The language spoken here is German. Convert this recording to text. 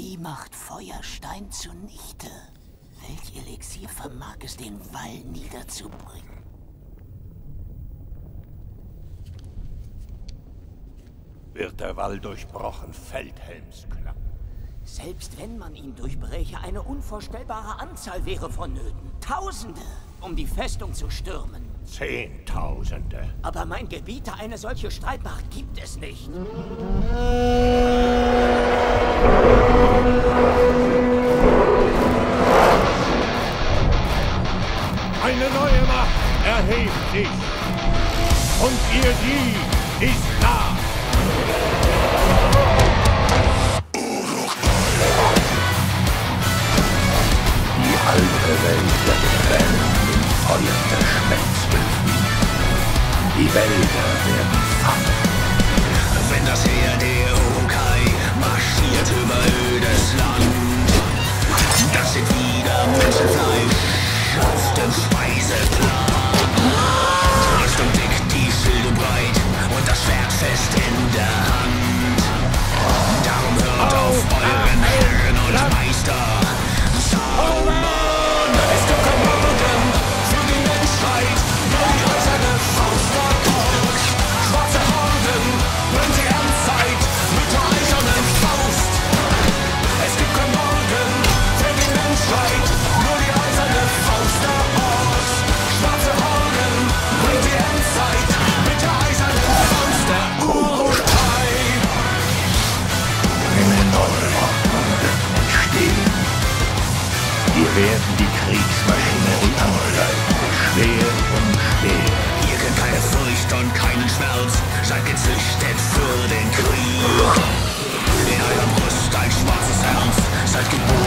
Wie macht Feuerstein zunichte? Welch Elixier vermag es, den Wall niederzubringen? Wird der Wall durchbrochen, fällt Helmsklang. Selbst wenn man ihn durchbreche, eine unvorstellbare Anzahl wäre vonnöten. Tausende, um die Festung zu stürmen. Zehntausende. Aber mein Gebieter, eine solche Streitmacht gibt es nicht. Eine neue Macht erhebt sich. Und ihr die ist da. Die alte Welt der Tränen im Feuer der Schmelzöfen. Die Wälder werden werden die Kriegsmaschinerie angreifen. Schwer und schwer. Ihr kennt keine Furcht und keinen Schmerz, seid gezüchtet für den Krieg. In eurer Brust ein schwarzes Herz, seid geboren.